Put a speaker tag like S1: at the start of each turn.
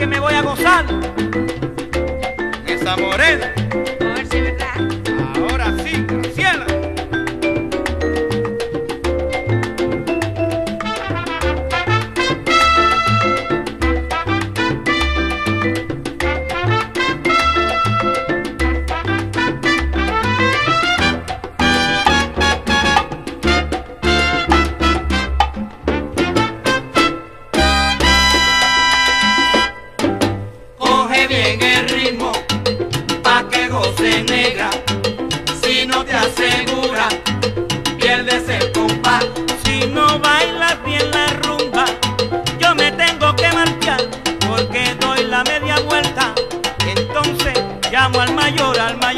S1: que me voy a gozar.
S2: Esa morena.
S3: Negra. Si no te asegura, pierdes el compás.
S1: Si no bailas bien la rumba, yo me tengo que marchar porque doy la media vuelta. Entonces llamo al mayor, al mayoral.